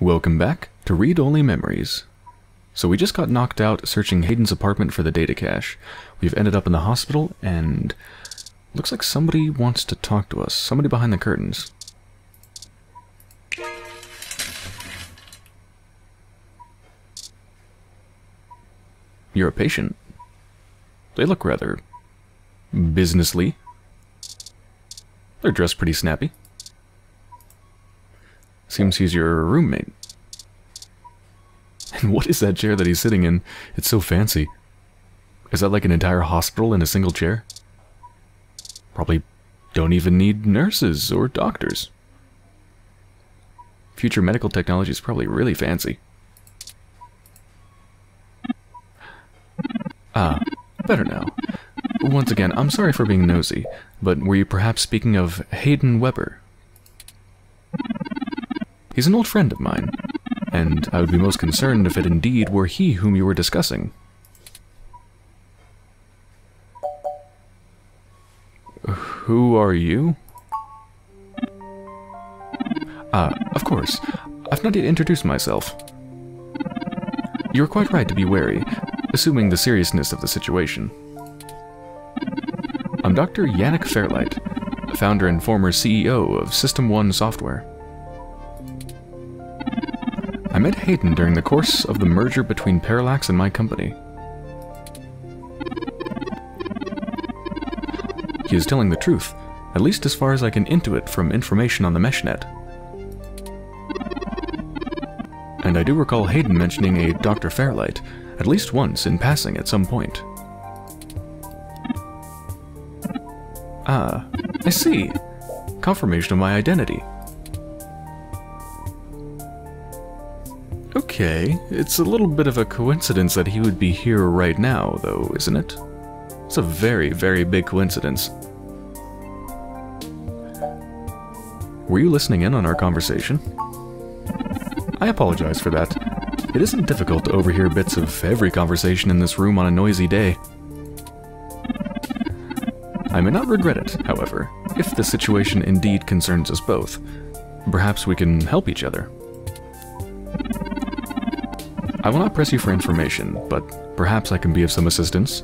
Welcome back to Read Only Memories. So we just got knocked out searching Hayden's apartment for the data cache. We've ended up in the hospital and looks like somebody wants to talk to us. Somebody behind the curtains. You're a patient. They look rather businessly. They're dressed pretty snappy. Seems he's your roommate. And what is that chair that he's sitting in? It's so fancy. Is that like an entire hospital in a single chair? Probably don't even need nurses or doctors. Future medical technology is probably really fancy. Ah, better now. Once again, I'm sorry for being nosy, but were you perhaps speaking of Hayden Webber? He's an old friend of mine, and I would be most concerned if it indeed were he whom you were discussing. Who are you? Ah, of course. I've not yet introduced myself. You're quite right to be wary, assuming the seriousness of the situation. I'm Dr. Yannick Fairlight, founder and former CEO of System 1 Software. I met Hayden during the course of the merger between Parallax and my company. He is telling the truth, at least as far as I can intuit from information on the meshnet. And I do recall Hayden mentioning a Dr. Fairlight, at least once in passing at some point. Ah, I see. Confirmation of my identity. Okay, it's a little bit of a coincidence that he would be here right now, though, isn't it? It's a very, very big coincidence. Were you listening in on our conversation? I apologize for that. It isn't difficult to overhear bits of every conversation in this room on a noisy day. I may not regret it, however, if the situation indeed concerns us both. Perhaps we can help each other. I will not press you for information, but perhaps I can be of some assistance.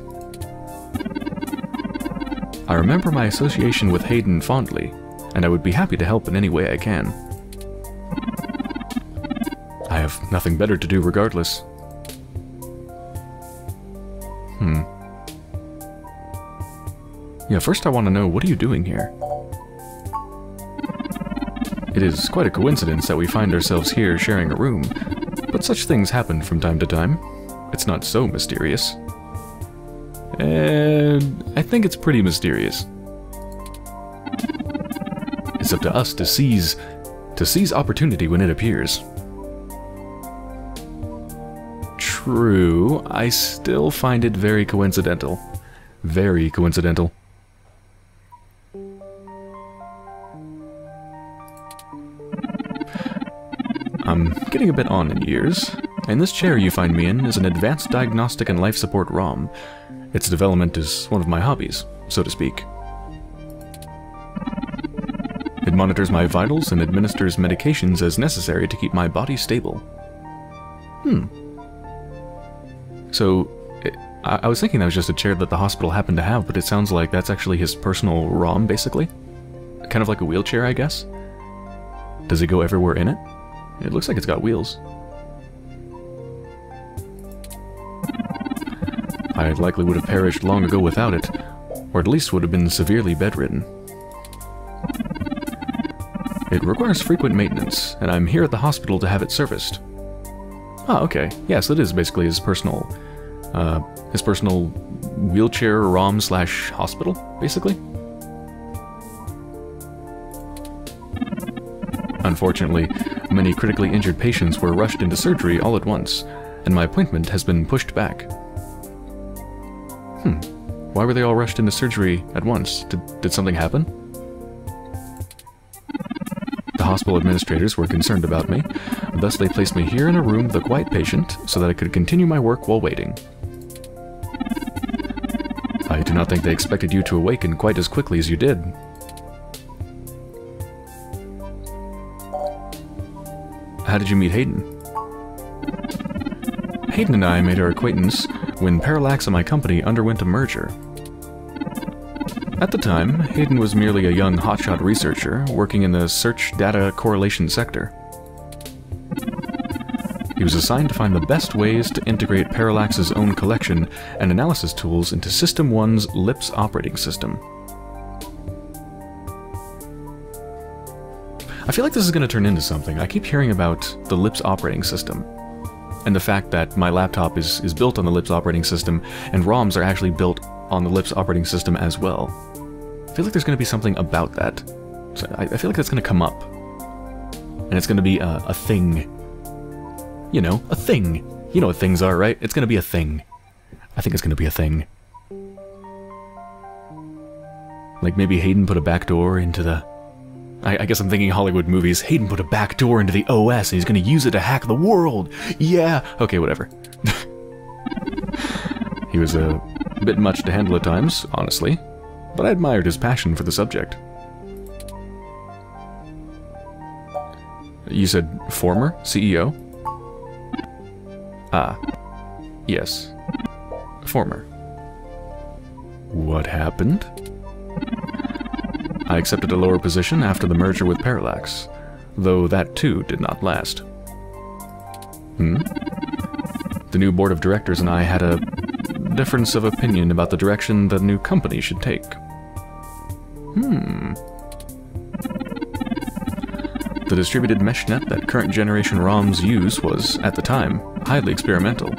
I remember my association with Hayden fondly, and I would be happy to help in any way I can. I have nothing better to do regardless. Hmm. Yeah, first I want to know, what are you doing here? It is quite a coincidence that we find ourselves here sharing a room, but such things happen from time to time. It's not so mysterious. And I think it's pretty mysterious. It's up to us to seize to seize opportunity when it appears. True, I still find it very coincidental. Very coincidental. Getting a bit on in years, and this chair you find me in is an advanced diagnostic and life support ROM. Its development is one of my hobbies, so to speak. It monitors my vitals and administers medications as necessary to keep my body stable. Hmm. So, I, I was thinking that was just a chair that the hospital happened to have, but it sounds like that's actually his personal ROM, basically? Kind of like a wheelchair, I guess? Does it go everywhere in it? It looks like it's got wheels. I likely would have perished long ago without it, or at least would have been severely bedridden. It requires frequent maintenance, and I'm here at the hospital to have it serviced. Ah, okay. Yes, it is basically his personal, uh, his personal wheelchair ROM slash hospital, basically. Unfortunately, many critically injured patients were rushed into surgery all at once, and my appointment has been pushed back. Hmm. Why were they all rushed into surgery at once? Did, did something happen? The hospital administrators were concerned about me, thus they placed me here in a room with a quiet patient so that I could continue my work while waiting. I do not think they expected you to awaken quite as quickly as you did. How did you meet Hayden? Hayden and I made our acquaintance when Parallax and my company underwent a merger. At the time, Hayden was merely a young hotshot researcher working in the search data correlation sector. He was assigned to find the best ways to integrate Parallax's own collection and analysis tools into System 1's LIPS operating system. Feel like this is going to turn into something. I keep hearing about the LIPS operating system, and the fact that my laptop is, is built on the LIPS operating system, and ROMs are actually built on the LIPS operating system as well. I feel like there's going to be something about that. So I, I feel like that's going to come up. And it's going to be a, a thing. You know, a thing. You know what things are, right? It's going to be a thing. I think it's going to be a thing. Like maybe Hayden put a backdoor into the I, I guess I'm thinking Hollywood movies. Hayden put a back door into the OS and he's gonna use it to hack the world. Yeah. Okay, whatever. he was a bit much to handle at times, honestly, but I admired his passion for the subject. You said former CEO? Ah, yes. Former. What happened? I accepted a lower position after the merger with Parallax, though that too did not last. Hmm? The new board of directors and I had a difference of opinion about the direction the new company should take. Hmm. The distributed meshnet that current generation ROMs use was, at the time, highly experimental,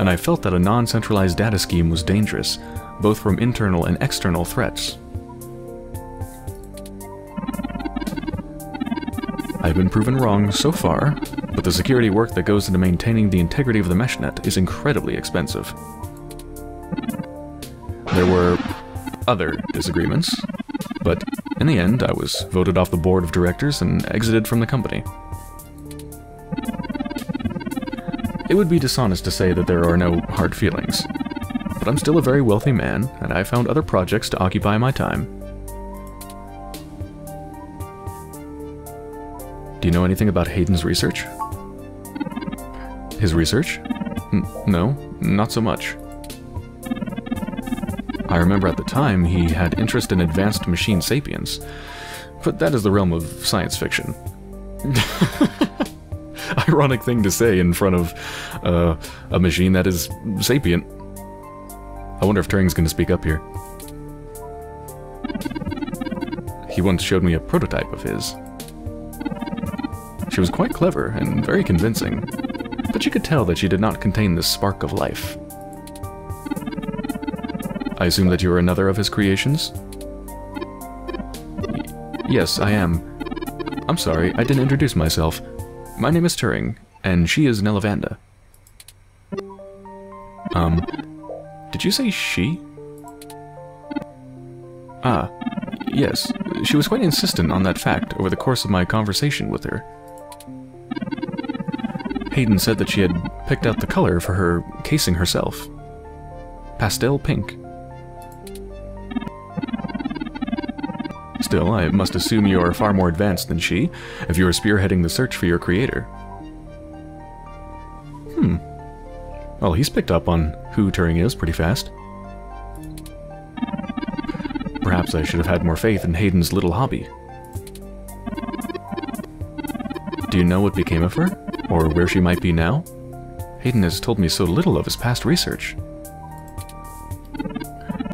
and I felt that a non-centralized data scheme was dangerous, both from internal and external threats. I've been proven wrong so far, but the security work that goes into maintaining the integrity of the meshnet is incredibly expensive. There were other disagreements, but in the end I was voted off the board of directors and exited from the company. It would be dishonest to say that there are no hard feelings, but I'm still a very wealthy man, and I found other projects to occupy my time. You know anything about Hayden's research? His research? N no, not so much. I remember at the time he had interest in advanced machine sapiens, but that is the realm of science fiction. Ironic thing to say in front of uh, a machine that is sapient. I wonder if Turing's going to speak up here. He once showed me a prototype of his. She was quite clever and very convincing, but you could tell that she did not contain the spark of life. I assume that you are another of his creations? Yes, I am. I'm sorry, I didn't introduce myself. My name is Turing, and she is Nellavanda. Um, did you say she? Ah, yes. She was quite insistent on that fact over the course of my conversation with her. Hayden said that she had picked out the color for her casing herself. Pastel pink. Still, I must assume you are far more advanced than she, if you are spearheading the search for your creator. Hmm. Well, he's picked up on who Turing is pretty fast. Perhaps I should have had more faith in Hayden's little hobby. Do you know what became of her? Or where she might be now? Hayden has told me so little of his past research.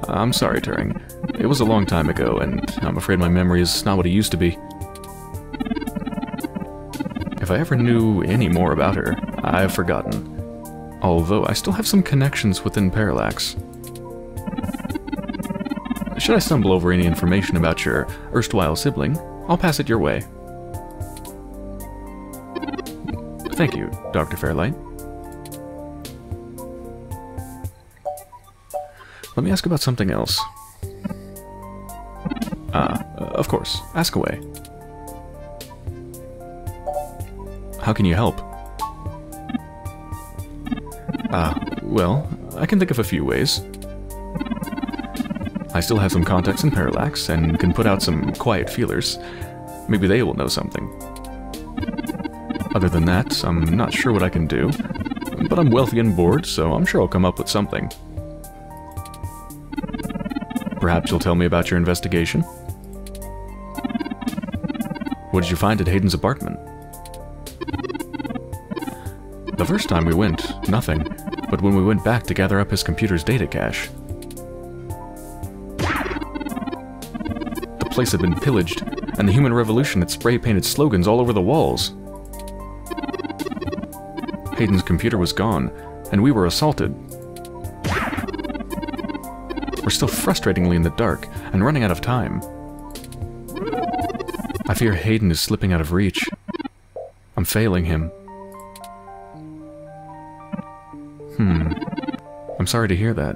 I'm sorry, Turing. It was a long time ago, and I'm afraid my memory is not what it used to be. If I ever knew any more about her, I've forgotten. Although I still have some connections within Parallax. Should I stumble over any information about your erstwhile sibling, I'll pass it your way. Thank you, Dr. Fairlight. Let me ask about something else. Ah, uh, of course. Ask away. How can you help? Ah, well, I can think of a few ways. I still have some contacts in Parallax, and can put out some quiet feelers. Maybe they will know something. Other than that, I'm not sure what I can do. But I'm wealthy and bored, so I'm sure I'll come up with something. Perhaps you'll tell me about your investigation? What did you find at Hayden's apartment? The first time we went, nothing. But when we went back to gather up his computer's data cache... The place had been pillaged, and the Human Revolution had spray-painted slogans all over the walls. Hayden's computer was gone, and we were assaulted. We're still frustratingly in the dark, and running out of time. I fear Hayden is slipping out of reach. I'm failing him. Hmm. I'm sorry to hear that.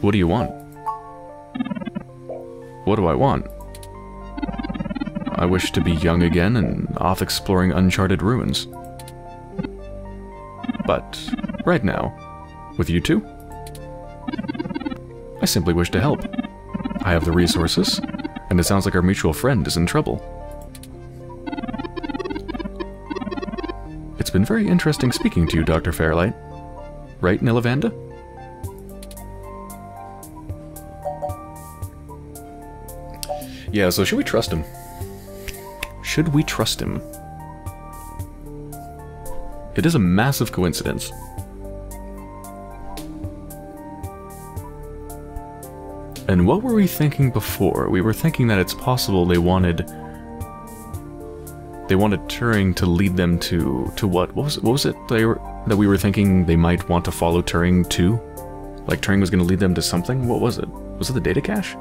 What do you want? What do I want? I wish to be young again and off exploring uncharted ruins. But, right now, with you two, I simply wish to help. I have the resources, and it sounds like our mutual friend is in trouble. It's been very interesting speaking to you, Dr. Fairlight. Right, Nellavanda? Yeah, so should we trust him? Should we trust him? It is a massive coincidence. And what were we thinking before? We were thinking that it's possible they wanted they wanted Turing to lead them to to what? What was what was it they were that we were thinking they might want to follow Turing to? Like Turing was going to lead them to something? What was it? Was it the data cache?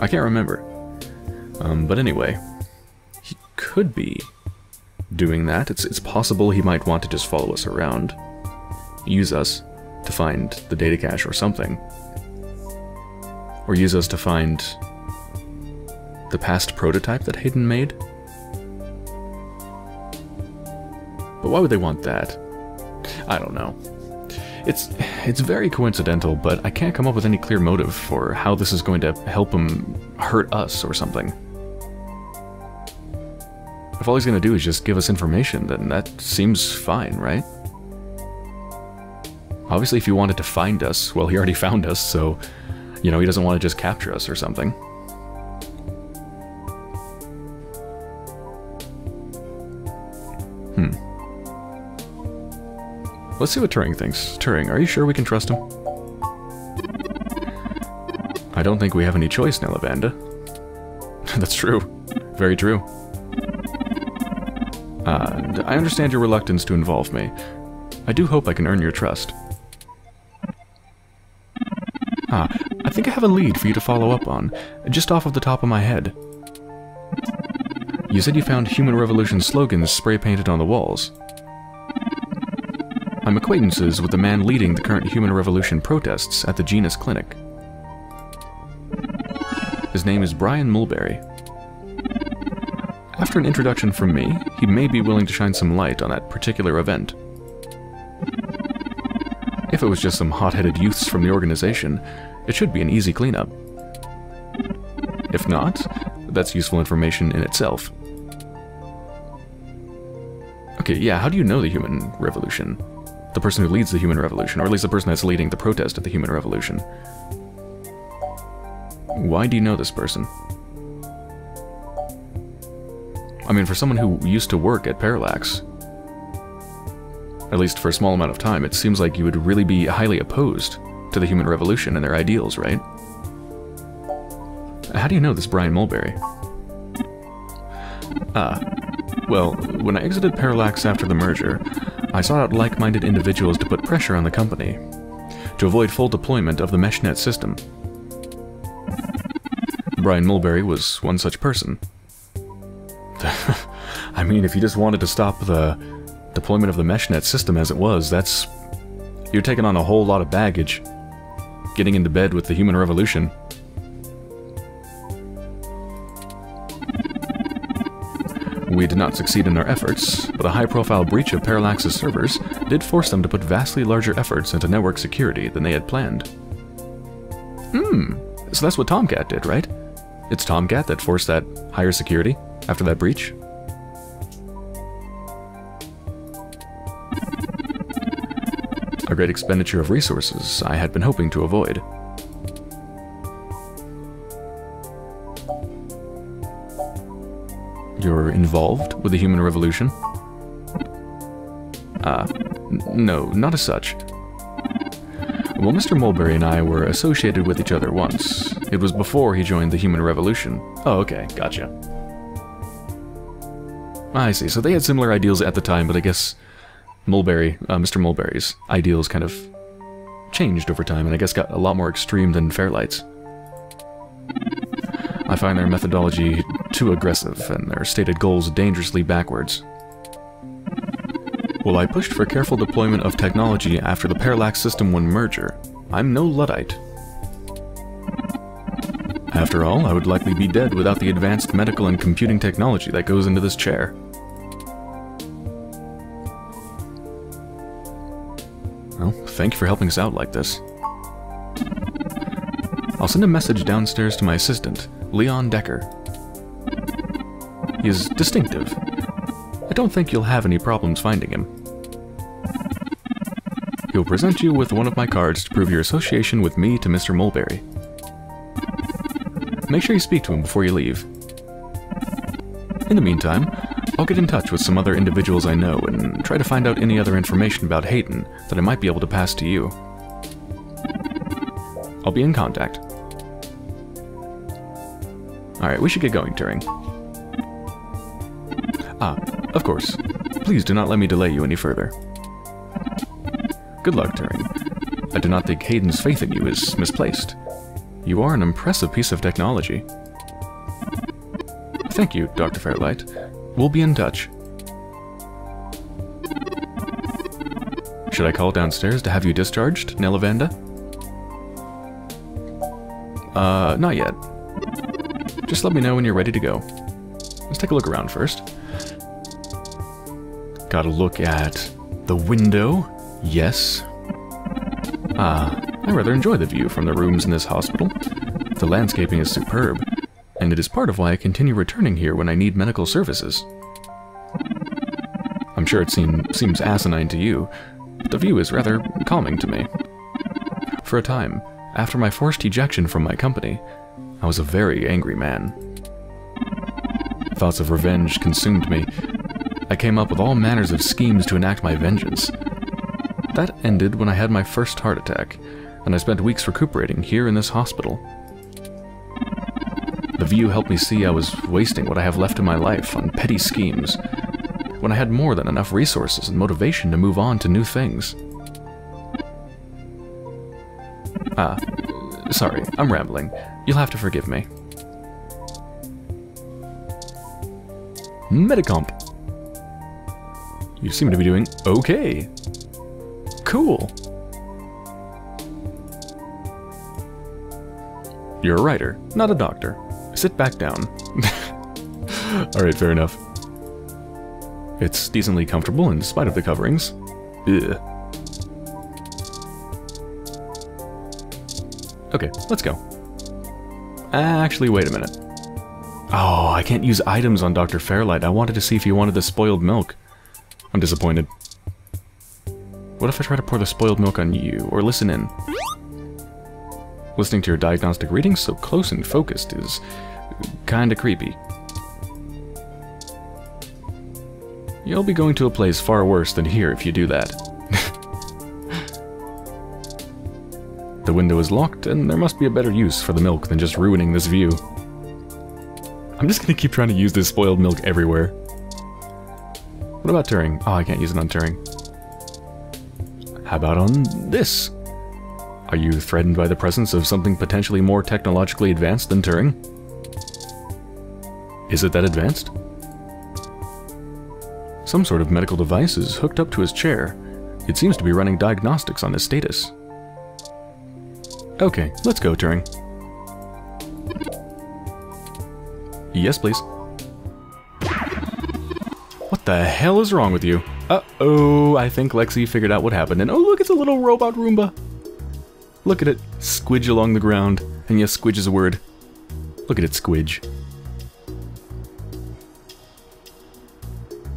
I can't remember. Um, but anyway, he could be doing that. It's it's possible he might want to just follow us around, use us to find the data cache or something. Or use us to find the past prototype that Hayden made. But why would they want that? I don't know. It's it's very coincidental, but I can't come up with any clear motive for how this is going to help him hurt us or something. If all he's to do is just give us information, then that seems fine, right? Obviously, if he wanted to find us, well, he already found us, so, you know, he doesn't want to just capture us or something. Hmm. Let's see what Turing thinks. Turing, are you sure we can trust him? I don't think we have any choice now, Lavanda. That's true. Very true. Uh, I understand your reluctance to involve me. I do hope I can earn your trust. Ah, I think I have a lead for you to follow up on, just off of the top of my head. You said you found Human Revolution slogans spray-painted on the walls. I'm acquaintances with the man leading the current Human Revolution protests at the Genus Clinic. His name is Brian Mulberry. After an introduction from me, he may be willing to shine some light on that particular event. If it was just some hot-headed youths from the organization, it should be an easy cleanup. If not, that's useful information in itself. Okay, yeah, how do you know the human revolution? The person who leads the human revolution, or at least the person that's leading the protest at the human revolution. Why do you know this person? I mean, for someone who used to work at Parallax, at least for a small amount of time, it seems like you would really be highly opposed to the human revolution and their ideals, right? How do you know this Brian Mulberry? Ah, well, when I exited Parallax after the merger, I sought out like-minded individuals to put pressure on the company, to avoid full deployment of the MeshNet system. Brian Mulberry was one such person. I mean, if you just wanted to stop the deployment of the MeshNet system as it was, that's... You're taking on a whole lot of baggage. Getting into bed with the human revolution. We did not succeed in our efforts, but a high-profile breach of Parallax's servers did force them to put vastly larger efforts into network security than they had planned. Hmm, so that's what Tomcat did, right? it's Tomcat that forced that higher security after that breach? A great expenditure of resources I had been hoping to avoid. You're involved with the human revolution? Uh, no, not as such. Well, Mr. Mulberry and I were associated with each other once. It was before he joined the Human Revolution. Oh, okay, gotcha. I see, so they had similar ideals at the time, but I guess Mulberry, uh, Mr. Mulberry's ideals kind of changed over time and I guess got a lot more extreme than Fairlight's. I find their methodology too aggressive and their stated goals dangerously backwards. While I pushed for careful deployment of technology after the Parallax System 1 merger, I'm no Luddite. After all, I would likely be dead without the advanced medical and computing technology that goes into this chair. Thank you for helping us out like this. I'll send a message downstairs to my assistant, Leon Decker. He is distinctive. I don't think you'll have any problems finding him. He'll present you with one of my cards to prove your association with me to Mr. Mulberry. Make sure you speak to him before you leave. In the meantime, I'll get in touch with some other individuals I know and try to find out any other information about Hayden that I might be able to pass to you. I'll be in contact. Alright, we should get going, Turing. Ah, of course. Please do not let me delay you any further. Good luck, Turing. I do not think Hayden's faith in you is misplaced. You are an impressive piece of technology. Thank you, Dr. Fairlight. We'll be in touch. Should I call downstairs to have you discharged, Nellavanda? Uh, not yet. Just let me know when you're ready to go. Let's take a look around first. Gotta look at the window. Yes. Ah, I rather enjoy the view from the rooms in this hospital. The landscaping is superb, and it is part of why I continue returning here when I need medical services. I'm sure it seem, seems asinine to you, but the view is rather calming to me. For a time, after my forced ejection from my company, I was a very angry man. Thoughts of revenge consumed me. I came up with all manners of schemes to enact my vengeance. That ended when I had my first heart attack, and I spent weeks recuperating here in this hospital. The view helped me see I was wasting what I have left in my life on petty schemes, when I had more than enough resources and motivation to move on to new things. Ah, sorry, I'm rambling. You'll have to forgive me. Metacomp. You seem to be doing okay. Cool. You're a writer, not a doctor. Sit back down. Alright, fair enough. It's decently comfortable in spite of the coverings. Ugh. Okay, let's go. Actually, wait a minute. Oh, I can't use items on Dr. Fairlight. I wanted to see if he wanted the spoiled milk. I'm disappointed. What if I try to pour the spoiled milk on you, or listen in? Listening to your diagnostic readings so close and focused is kinda creepy. You'll be going to a place far worse than here if you do that. the window is locked, and there must be a better use for the milk than just ruining this view. I'm just gonna keep trying to use this spoiled milk everywhere. What about Turing? Oh, I can't use it on Turing. How about on this? Are you threatened by the presence of something potentially more technologically advanced than Turing? Is it that advanced? Some sort of medical device is hooked up to his chair. It seems to be running diagnostics on his status. Okay, let's go, Turing. Yes, please. What the hell is wrong with you? Uh-oh, I think Lexi figured out what happened, and oh look, it's a little robot Roomba. Look at it, squidge along the ground, and yes, squidge is a word. Look at it, Squidge.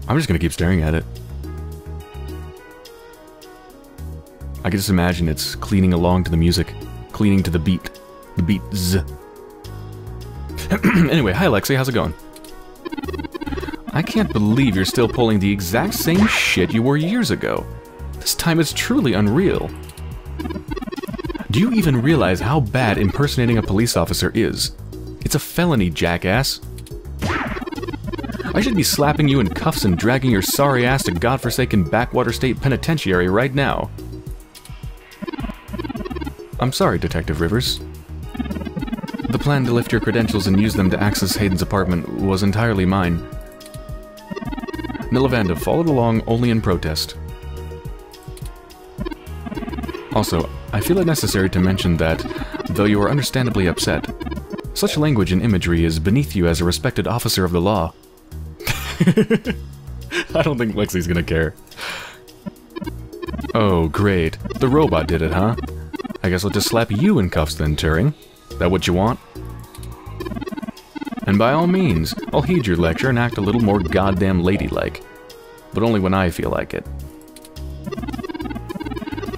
I'm just gonna keep staring at it. I can just imagine it's cleaning along to the music, cleaning to the beat. The beat z. anyway, hi Lexi, how's it going? I can't believe you're still pulling the exact same shit you were years ago. This time it's truly unreal. Do you even realize how bad impersonating a police officer is? It's a felony, jackass. I should be slapping you in cuffs and dragging your sorry ass to godforsaken backwater state penitentiary right now. I'm sorry, Detective Rivers. The plan to lift your credentials and use them to access Hayden's apartment was entirely mine. Nellavanda followed along only in protest. Also, I feel it necessary to mention that, though you are understandably upset, such language and imagery is beneath you as a respected officer of the law. I don't think Lexi's gonna care. Oh, great. The robot did it, huh? I guess I'll just slap you in cuffs then, Turing. That what you want? And by all means, I'll heed your lecture and act a little more goddamn ladylike. But only when I feel like it.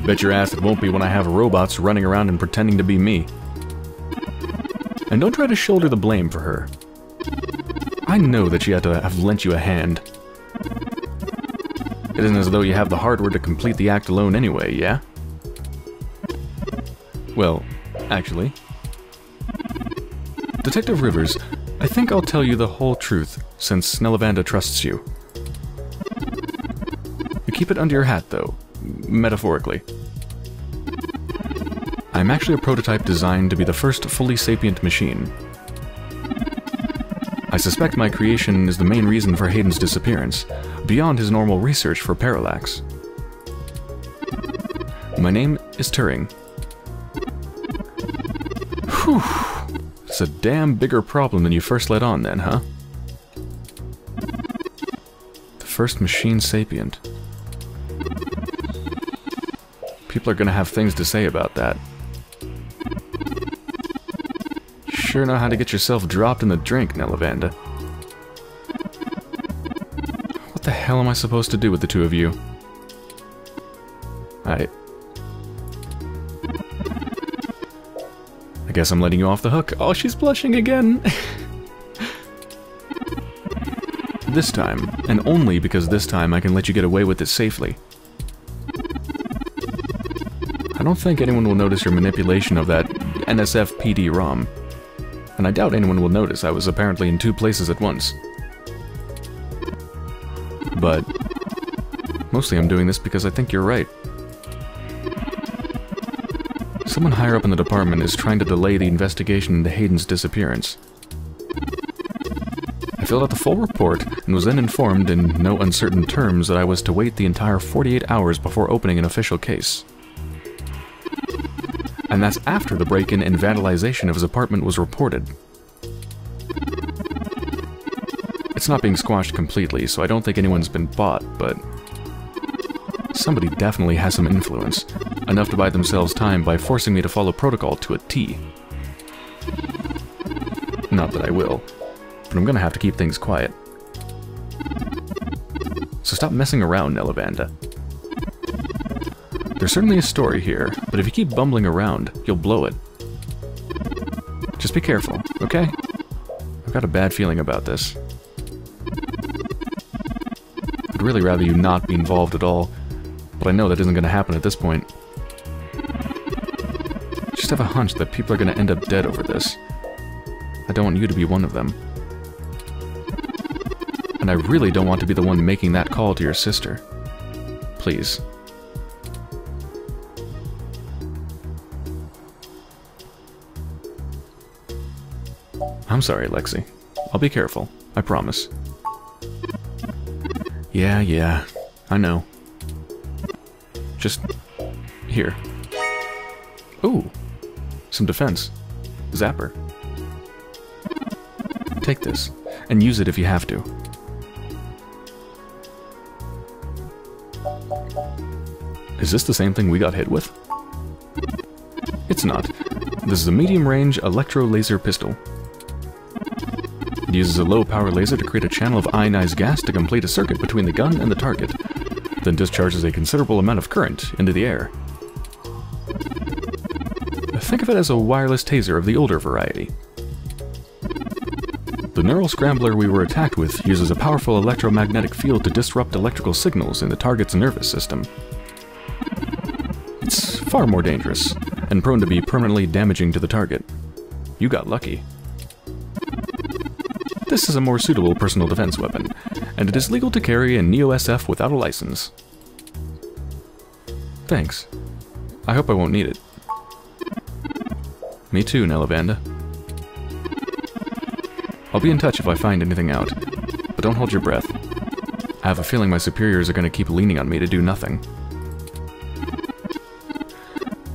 Bet your ass it won't be when I have robots running around and pretending to be me. And don't try to shoulder the blame for her. I know that she had to have lent you a hand. It isn't as though you have the hardware to complete the act alone anyway, yeah? Well, actually. Detective Rivers, I think I'll tell you the whole truth, since Nellavanda trusts you. You keep it under your hat, though, metaphorically. I'm actually a prototype designed to be the first fully sapient machine. I suspect my creation is the main reason for Hayden's disappearance, beyond his normal research for parallax. My name is Turing. Whew. It's a damn bigger problem than you first let on then, huh? The first machine sapient. People are gonna have things to say about that. sure know how to get yourself dropped in the drink, Nellavanda. What the hell am I supposed to do with the two of you? I... I guess I'm letting you off the hook. Oh, she's blushing again! this time, and only because this time I can let you get away with it safely. I don't think anyone will notice your manipulation of that NSF PD-ROM and I doubt anyone will notice I was apparently in two places at once. But mostly I'm doing this because I think you're right. Someone higher up in the department is trying to delay the investigation into Hayden's disappearance. I filled out the full report and was then informed in no uncertain terms that I was to wait the entire 48 hours before opening an official case and that's after the break-in and vandalization of his apartment was reported. It's not being squashed completely, so I don't think anyone's been bought, but... Somebody definitely has some influence, enough to buy themselves time by forcing me to follow protocol to a T. Not that I will, but I'm gonna have to keep things quiet. So stop messing around, Nellavanda. There's certainly a story here, but if you keep bumbling around, you'll blow it. Just be careful, okay? I've got a bad feeling about this. I'd really rather you not be involved at all, but I know that isn't going to happen at this point. I just have a hunch that people are going to end up dead over this. I don't want you to be one of them. And I really don't want to be the one making that call to your sister. Please. I'm sorry, Lexi. I'll be careful. I promise. Yeah, yeah. I know. Just... here. Ooh. Some defense. Zapper. Take this, and use it if you have to. Is this the same thing we got hit with? It's not. This is a medium-range electro-laser pistol. It uses a low-power laser to create a channel of ionized gas to complete a circuit between the gun and the target, then discharges a considerable amount of current into the air. Think of it as a wireless taser of the older variety. The neural scrambler we were attacked with uses a powerful electromagnetic field to disrupt electrical signals in the target's nervous system. It's far more dangerous, and prone to be permanently damaging to the target. You got lucky. This is a more suitable personal defense weapon, and it is legal to carry in Neo-SF without a license. Thanks. I hope I won't need it. Me too, Nellavanda. I'll be in touch if I find anything out, but don't hold your breath. I have a feeling my superiors are going to keep leaning on me to do nothing.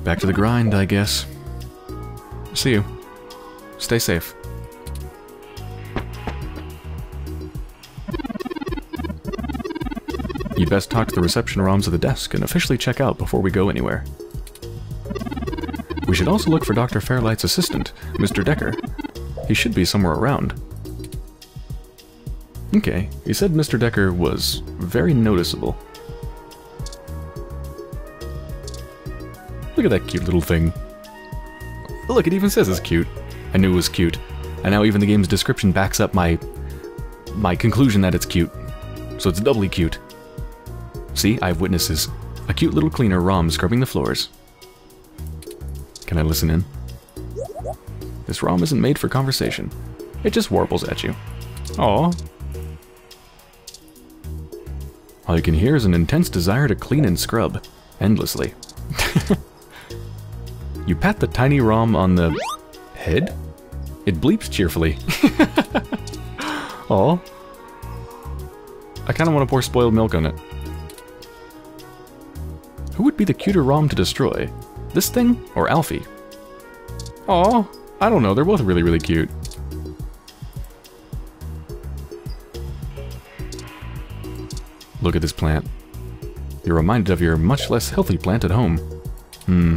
Back to the grind, I guess. See you. Stay safe. You'd best talk to the reception ROMs of the desk and officially check out before we go anywhere. We should also look for Dr. Fairlight's assistant, Mr. Decker. He should be somewhere around. Okay, he said Mr. Decker was very noticeable. Look at that cute little thing. Look, it even says it's cute. I knew it was cute. And now even the game's description backs up my... my conclusion that it's cute. So it's doubly cute. See, I have witnesses. A cute little cleaner ROM scrubbing the floors. Can I listen in? This ROM isn't made for conversation. It just warbles at you. Aww. All you can hear is an intense desire to clean and scrub, endlessly. you pat the tiny ROM on the head? It bleeps cheerfully. Aw. I kind of want to pour spoiled milk on it. Who would be the cuter ROM to destroy? This thing or Alfie? Aw, I don't know, they're both really, really cute. Look at this plant. You're reminded of your much less healthy plant at home. Hmm.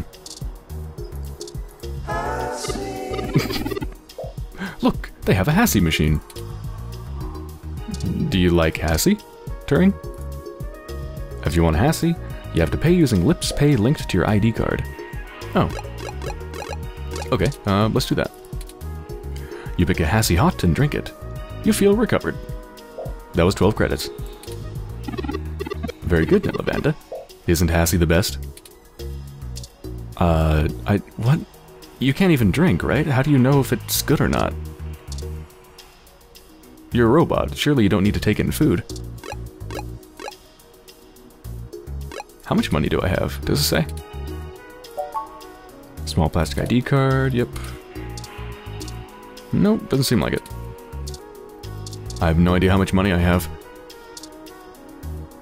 Look, they have a HASI machine. Do you like HASI, Turing? If you want HASI, you have to pay using Lips Pay linked to your ID card. Oh. Okay, uh, let's do that. You pick a HASI hot and drink it. You feel recovered. That was 12 credits. Very good, Lavanda. Isn't HASI the best? Uh, I... what? You can't even drink, right? How do you know if it's good or not? You're a robot. Surely you don't need to take in food. How much money do I have? Does it say? Small plastic ID card, yep. Nope, doesn't seem like it. I have no idea how much money I have.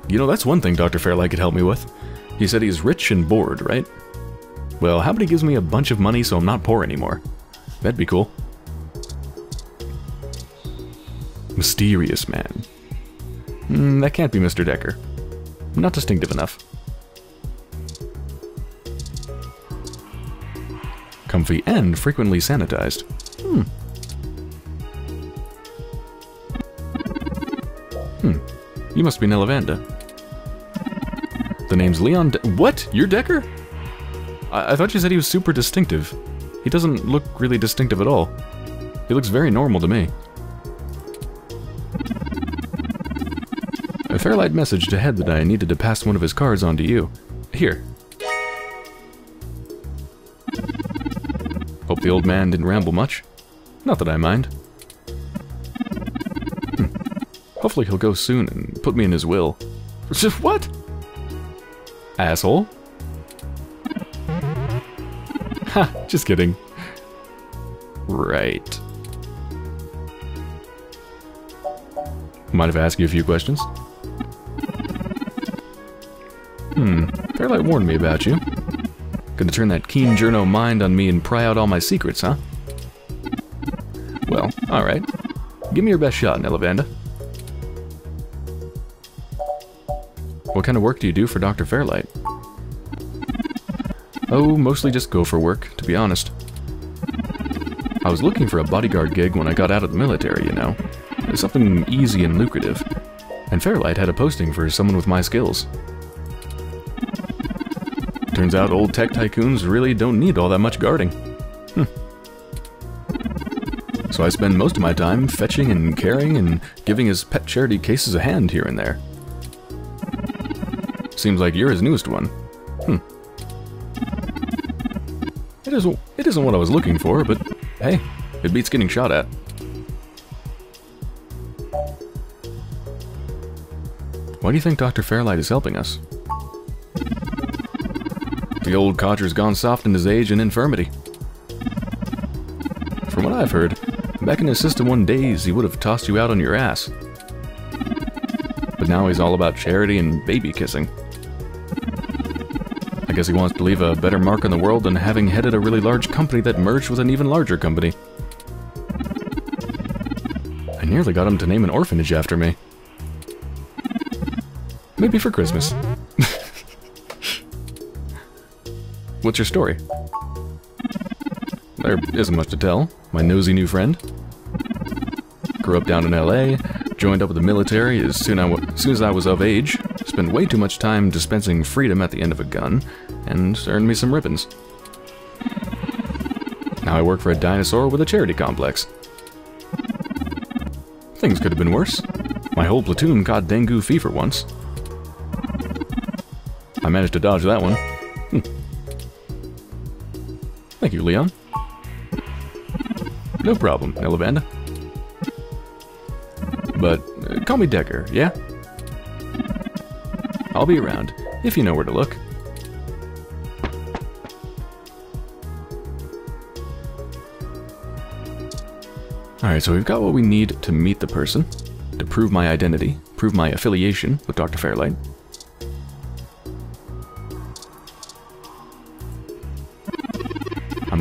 You know, that's one thing Dr. Fairlight could help me with. He said he's rich and bored, right? Well, how about he gives me a bunch of money so I'm not poor anymore? That'd be cool. Mysterious man. Mm, that can't be Mr. Decker. Not distinctive enough. Comfy and frequently sanitized. Hmm. Hmm. You must be Nellavanda. The name's Leon De What? You're Decker? I, I thought you said he was super distinctive. He doesn't look really distinctive at all. He looks very normal to me. A Fairlight message to Head that I needed to pass one of his cards on to you. Here. The old man didn't ramble much. Not that I mind. Hmm. Hopefully he'll go soon and put me in his will. What? Asshole. Ha, just kidding. Right. Mind if I ask you a few questions? Hmm, Fairlight warned me about you. Gonna turn that keen journo mind on me and pry out all my secrets, huh? Well, alright. Give me your best shot, Nellavanda. What kind of work do you do for Dr. Fairlight? Oh, mostly just go for work, to be honest. I was looking for a bodyguard gig when I got out of the military, you know. something easy and lucrative. And Fairlight had a posting for someone with my skills. Turns out old tech tycoons really don't need all that much guarding. Hm. So I spend most of my time fetching and carrying and giving his pet charity cases a hand here and there. Seems like you're his newest one. Hmm. It isn't, it isn't what I was looking for, but hey, it beats getting shot at. Why do you think Dr. Fairlight is helping us? The old codger's gone soft in his age and infirmity. From what I've heard, back in his System 1 days, he would have tossed you out on your ass. But now he's all about charity and baby kissing. I guess he wants to leave a better mark on the world than having headed a really large company that merged with an even larger company. I nearly got him to name an orphanage after me. Maybe for Christmas. What's your story? There isn't much to tell. My nosy new friend. Grew up down in LA, joined up with the military as soon, as soon as I was of age, spent way too much time dispensing freedom at the end of a gun, and earned me some ribbons. Now I work for a dinosaur with a charity complex. Things could have been worse. My whole platoon caught dengue fever once. I managed to dodge that one. You, Leon. No problem, Nellavanda. But uh, call me Decker, yeah? I'll be around, if you know where to look. Alright, so we've got what we need to meet the person, to prove my identity, prove my affiliation with Dr. Fairlight.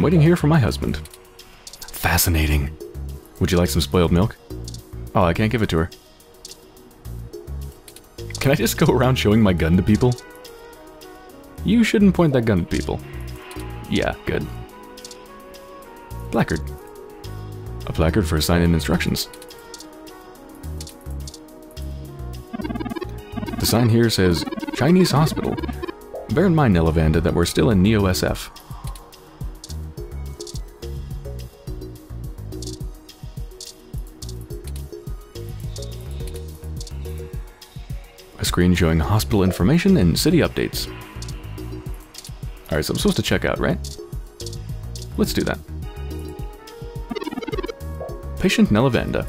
Waiting here for my husband. Fascinating. Would you like some spoiled milk? Oh, I can't give it to her. Can I just go around showing my gun to people? You shouldn't point that gun at people. Yeah, good. Placard. A placard for sign-in instructions. The sign here says, Chinese Hospital. Bear in mind, Nellavanda, that we're still in Neo-SF. Screen showing hospital information and city updates. Alright, so I'm supposed to check out, right? Let's do that. Patient Nellavanda.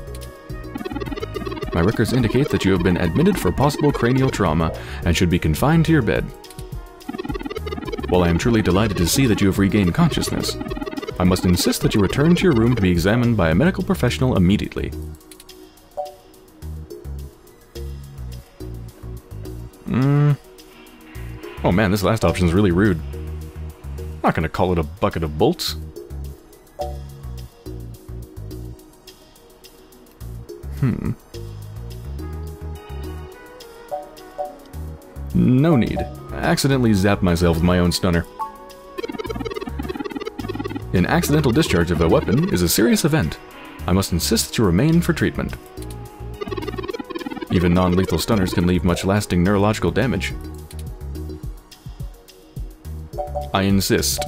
My records indicate that you have been admitted for possible cranial trauma and should be confined to your bed. While I am truly delighted to see that you have regained consciousness, I must insist that you return to your room to be examined by a medical professional immediately. Oh man, this last option is really rude. I'm not gonna call it a bucket of bolts. Hmm. No need. I accidentally zapped myself with my own stunner. An accidental discharge of a weapon is a serious event. I must insist that you remain for treatment. Even non-lethal stunners can leave much lasting neurological damage. I insist.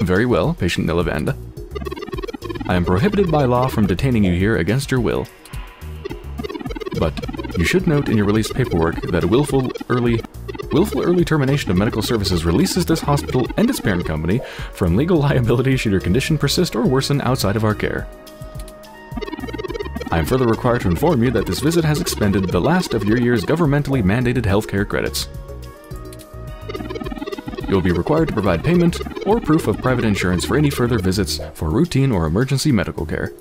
Very well, patient Nellavanda. I am prohibited by law from detaining you here against your will. But you should note in your release paperwork that a willful early willful early termination of medical services releases this hospital and its parent company from legal liability should your condition persist or worsen outside of our care. I am further required to inform you that this visit has expended the last of your year's governmentally mandated healthcare credits. You will be required to provide payment or proof of private insurance for any further visits for routine or emergency medical care.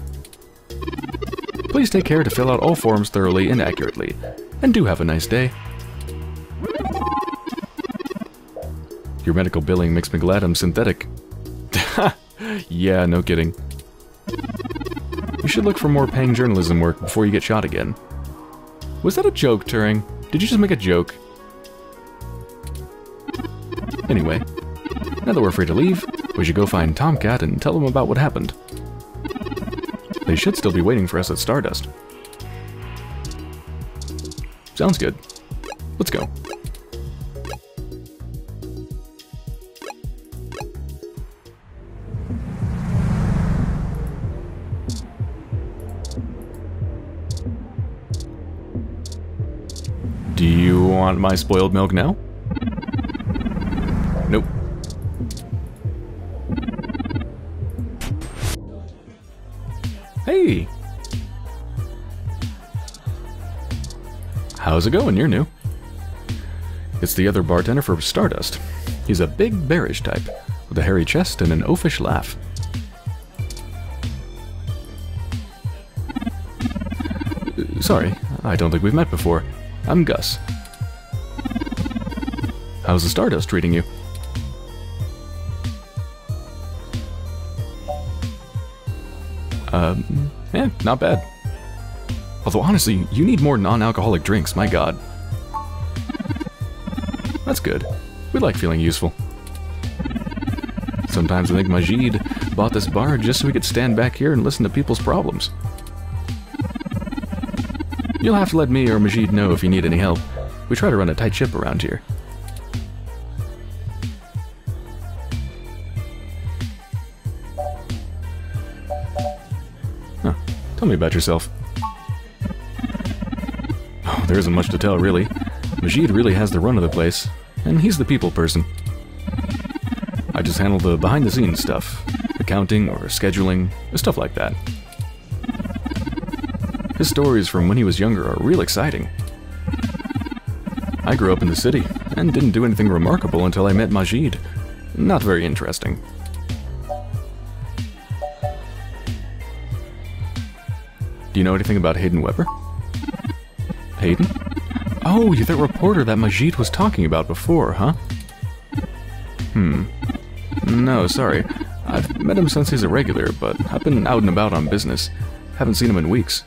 Please take care to fill out all forms thoroughly and accurately, and do have a nice day. Your medical billing makes me glad I'm synthetic. yeah, no kidding. You should look for more paying journalism work before you get shot again. Was that a joke, Turing? Did you just make a joke? Anyway, now that we're free to leave, we should go find Tomcat and tell him about what happened. They should still be waiting for us at Stardust. Sounds good. Let's go. Do you want my spoiled milk now? Nope. Hey! How's it going? You're new. It's the other bartender for Stardust. He's a big, bearish type, with a hairy chest and an oafish laugh. Sorry, I don't think we've met before. I'm Gus. How's the Stardust treating you? Um, eh, not bad. Although honestly, you need more non-alcoholic drinks, my god. That's good. We like feeling useful. Sometimes I think Majid bought this bar just so we could stand back here and listen to people's problems. You'll have to let me or Majid know if you need any help. We try to run a tight ship around here. Tell me about yourself. Oh, there isn't much to tell, really. Majid really has the run of the place, and he's the people person. I just handle the behind-the-scenes stuff. Accounting or scheduling, stuff like that. His stories from when he was younger are real exciting. I grew up in the city, and didn't do anything remarkable until I met Majid. Not very interesting. Do you know anything about Hayden Webber? Hayden? Oh, you're that reporter that Majid was talking about before, huh? Hmm. No, sorry. I've met him since he's a regular, but I've been out and about on business. Haven't seen him in weeks.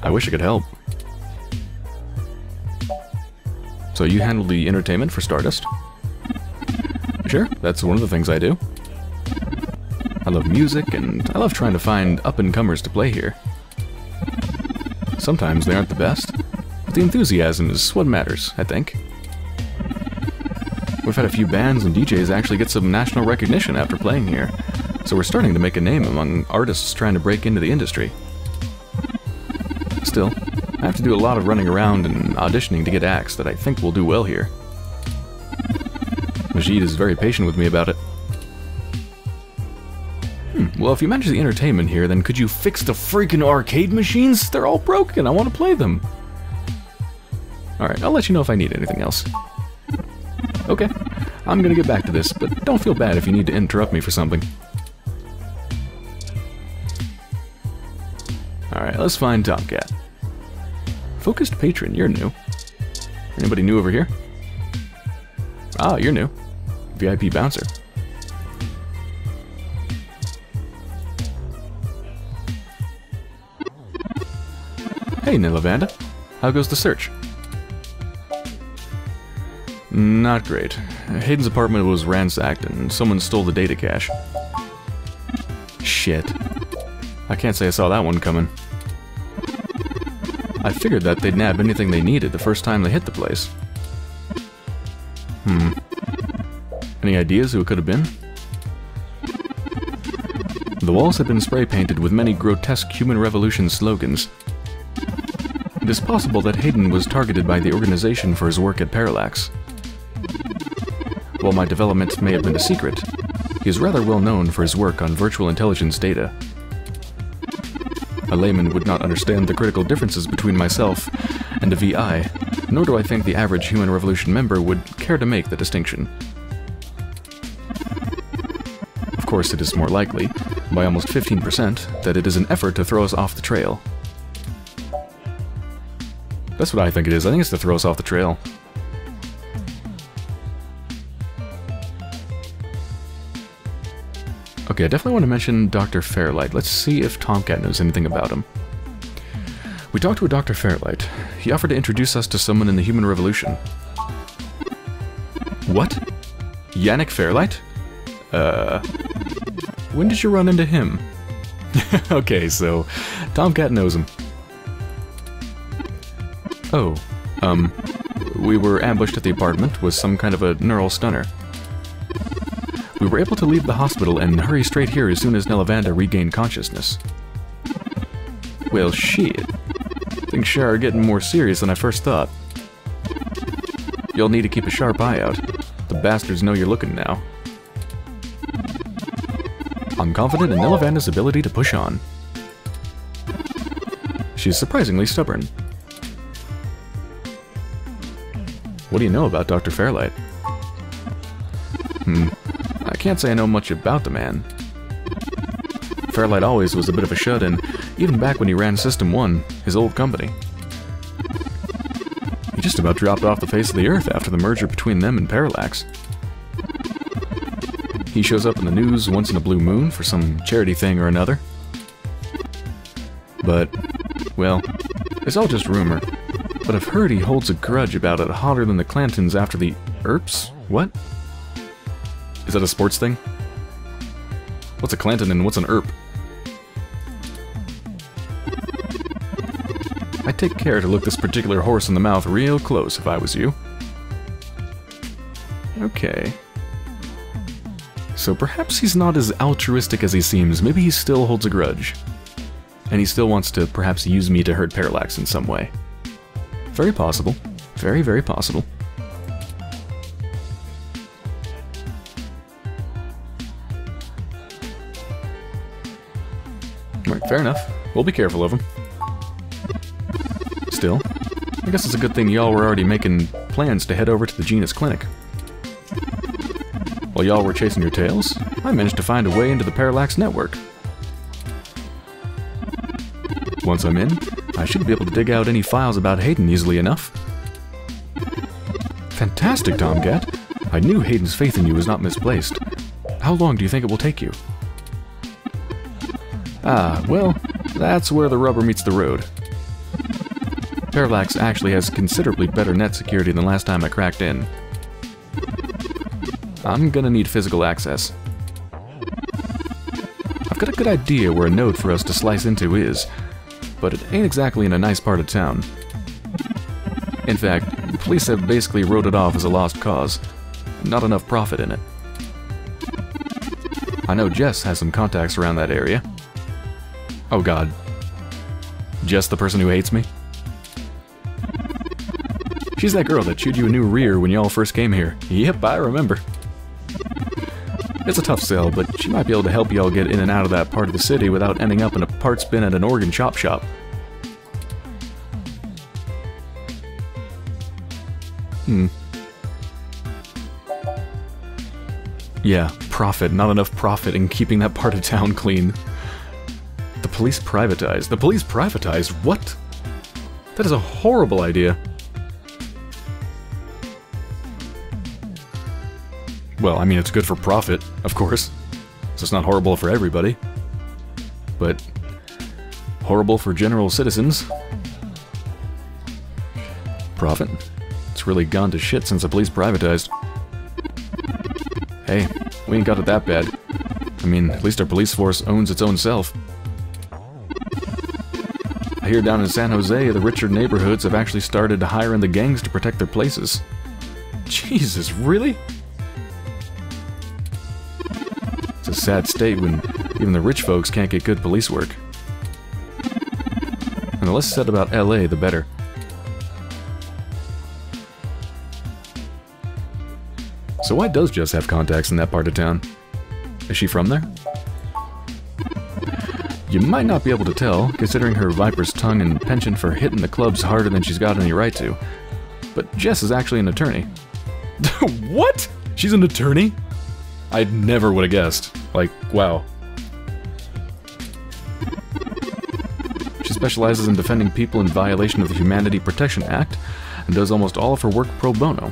I wish I could help. So you handle the entertainment for Stardust? Sure, that's one of the things I do. I love music, and I love trying to find up-and-comers to play here. Sometimes they aren't the best, but the enthusiasm is what matters, I think. We've had a few bands and DJs actually get some national recognition after playing here, so we're starting to make a name among artists trying to break into the industry. Still, I have to do a lot of running around and auditioning to get acts that I think will do well here. Majid is very patient with me about it. Well, if you manage the entertainment here, then could you fix the freaking arcade machines? They're all broken. I want to play them. Alright, I'll let you know if I need anything else. Okay, I'm gonna get back to this, but don't feel bad if you need to interrupt me for something. Alright, let's find Tomcat. Focused patron, you're new. Anybody new over here? Ah, you're new. VIP bouncer. Hey, Nellavanda. How goes the search? Not great. Hayden's apartment was ransacked and someone stole the data cache. Shit. I can't say I saw that one coming. I figured that they'd nab anything they needed the first time they hit the place. Hmm. Any ideas who it could have been? The walls had been spray painted with many grotesque human revolution slogans. It is possible that Hayden was targeted by the organization for his work at Parallax. While my development may have been a secret, he is rather well known for his work on virtual intelligence data. A layman would not understand the critical differences between myself and a VI, nor do I think the average Human Revolution member would care to make the distinction. Of course, it is more likely, by almost 15%, that it is an effort to throw us off the trail. That's what I think it is. I think it's to throw us off the trail. Okay, I definitely want to mention Dr. Fairlight. Let's see if Tomcat knows anything about him. We talked with Dr. Fairlight. He offered to introduce us to someone in the Human Revolution. What? Yannick Fairlight? Uh... When did you run into him? okay, so Tomcat knows him. Oh, um, we were ambushed at the apartment with some kind of a neural stunner. We were able to leave the hospital and hurry straight here as soon as Nellavanda regained consciousness. Well, shit. Things sure are getting more serious than I first thought. You'll need to keep a sharp eye out. The bastards know you're looking now. I'm confident in Nellavanda's ability to push on. She's surprisingly stubborn. What do you know about Dr. Fairlight? Hmm, I can't say I know much about the man. Fairlight always was a bit of a shut-in, even back when he ran System 1, his old company. He just about dropped off the face of the Earth after the merger between them and Parallax. He shows up in the news once in a blue moon for some charity thing or another. But, well, it's all just rumor. But I've heard he holds a grudge about it hotter than the Clantons after the Earps? What? Is that a sports thing? What's a Clanton and what's an ERP? I'd take care to look this particular horse in the mouth real close if I was you. Okay. So perhaps he's not as altruistic as he seems. Maybe he still holds a grudge. And he still wants to perhaps use me to hurt Parallax in some way. Very possible. Very, very possible. Right, fair enough. We'll be careful of him. Still, I guess it's a good thing y'all were already making plans to head over to the Genus Clinic. While y'all were chasing your tails, I managed to find a way into the Parallax network. Once I'm in, I should be able to dig out any files about Hayden easily enough. Fantastic, Tomcat. I knew Hayden's faith in you was not misplaced. How long do you think it will take you? Ah, well, that's where the rubber meets the road. Parallax actually has considerably better net security than last time I cracked in. I'm gonna need physical access. I've got a good idea where a node for us to slice into is, but it ain't exactly in a nice part of town. In fact, the police have basically wrote it off as a lost cause. Not enough profit in it. I know Jess has some contacts around that area. Oh god. Jess the person who hates me? She's that girl that chewed you a new rear when y'all first came here. Yep, I remember. It's a tough sell, but she might be able to help y'all get in and out of that part of the city without ending up in a parts bin at an organ chop shop. Hmm. Yeah, profit. Not enough profit in keeping that part of town clean. The police privatized. The police privatized? What? That is a horrible idea. Well, I mean, it's good for profit, of course. So it's not horrible for everybody. But horrible for general citizens. Profit? It's really gone to shit since the police privatized. Hey, we ain't got it that bad. I mean, at least our police force owns its own self. I hear down in San Jose, the richer neighborhoods have actually started hiring the gangs to protect their places. Jesus, really? It's a sad state when even the rich folks can't get good police work. And the less said about LA, the better. So why does Jess have contacts in that part of town? Is she from there? You might not be able to tell, considering her viper's tongue and penchant for hitting the clubs harder than she's got any right to. But Jess is actually an attorney. what? She's an attorney? I never would have guessed. Like, wow. She specializes in defending people in violation of the Humanity Protection Act and does almost all of her work pro bono.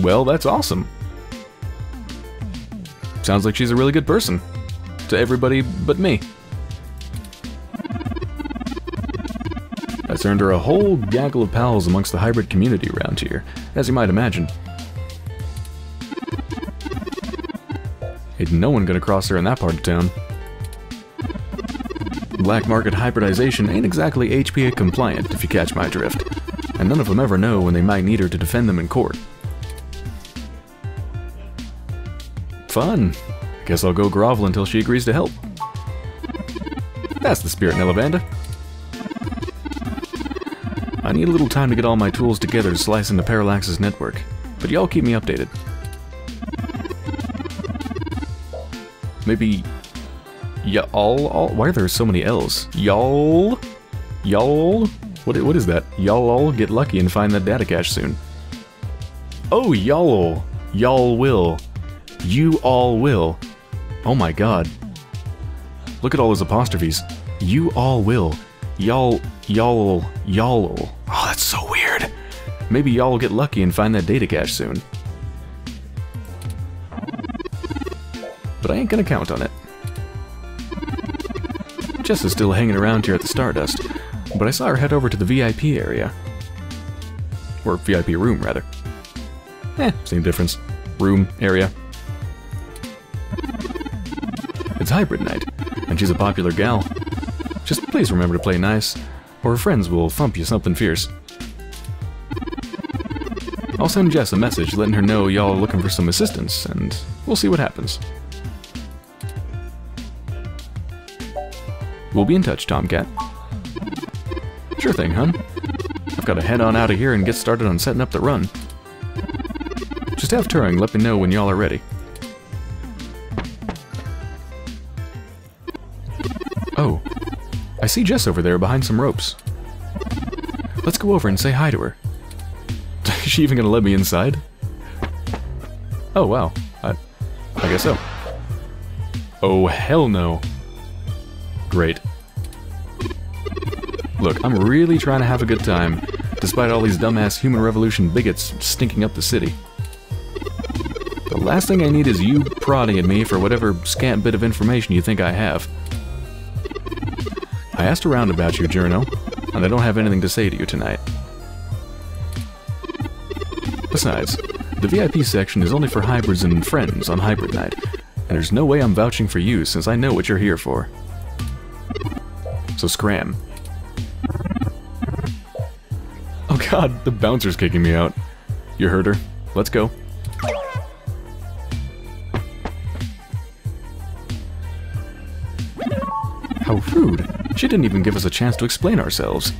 Well, that's awesome. Sounds like she's a really good person. To everybody but me. That's earned her a whole gaggle of pals amongst the hybrid community around here, as you might imagine. Ain't no one gonna cross her in that part of town. Black market hybridization ain't exactly HPA compliant, if you catch my drift. And none of them ever know when they might need her to defend them in court. Fun. Guess I'll go grovel until she agrees to help. That's the spirit, Nellavanda. I need a little time to get all my tools together to slice into Parallax's network, but y'all keep me updated. Maybe... Y'all? All, why are there so many L's? Y'all? Y'all? What, what is that? Y'all all get lucky and find that data cache soon. Oh, y'all. Y'all will. You all will. Oh my god. Look at all those apostrophes. You all will. Y'all, y'all, y'all. Oh, that's so weird. Maybe y'all will get lucky and find that data cache soon. But I ain't gonna count on it. Jess is still hanging around here at the Stardust, but I saw her head over to the VIP area. Or VIP room, rather. Eh, same difference. Room, area. It's hybrid night, and she's a popular gal. Just please remember to play nice, or her friends will thump you something fierce. I'll send Jess a message letting her know y'all are looking for some assistance, and we'll see what happens. We'll be in touch, Tomcat. Sure thing, hun. I've got to head on out of here and get started on setting up the run. Just have Turing let me know when y'all are ready. See Jess over there behind some ropes. Let's go over and say hi to her. Is she even gonna let me inside? Oh, wow. I, I guess so. Oh, hell no. Great. Look, I'm really trying to have a good time, despite all these dumbass human revolution bigots stinking up the city. The last thing I need is you prodding at me for whatever scant bit of information you think I have. I asked around about you, Journo, and I don't have anything to say to you tonight. Besides, the VIP section is only for hybrids and friends on Hybrid Night, and there's no way I'm vouching for you since I know what you're here for. So scram. Oh god, the bouncer's kicking me out. You heard her. Let's go. How rude. She didn't even give us a chance to explain ourselves.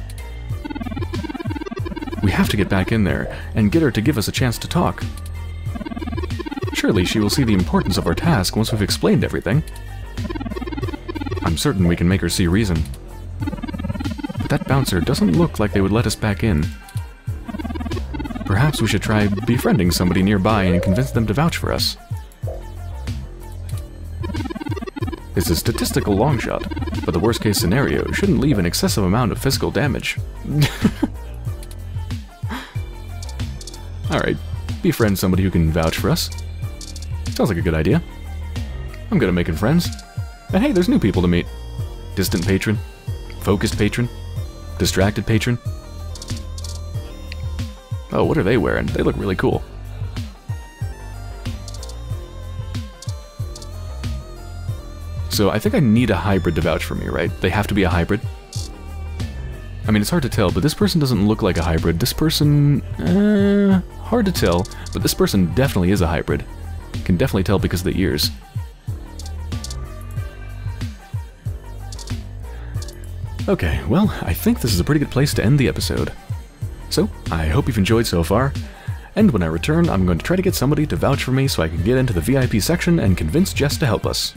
We have to get back in there and get her to give us a chance to talk. Surely she will see the importance of our task once we've explained everything. I'm certain we can make her see reason. But that bouncer doesn't look like they would let us back in. Perhaps we should try befriending somebody nearby and convince them to vouch for us. It's a statistical long shot, but the worst case scenario shouldn't leave an excessive amount of physical damage. Alright, befriend somebody who can vouch for us. Sounds like a good idea. I'm good at making friends. And hey, there's new people to meet. Distant patron, focused patron, distracted patron. Oh, what are they wearing? They look really cool. So I think I need a hybrid to vouch for me, right? They have to be a hybrid. I mean, it's hard to tell, but this person doesn't look like a hybrid. This person... Uh, hard to tell, but this person definitely is a hybrid. Can definitely tell because of the ears. Okay, well, I think this is a pretty good place to end the episode. So, I hope you've enjoyed so far, and when I return, I'm going to try to get somebody to vouch for me so I can get into the VIP section and convince Jess to help us.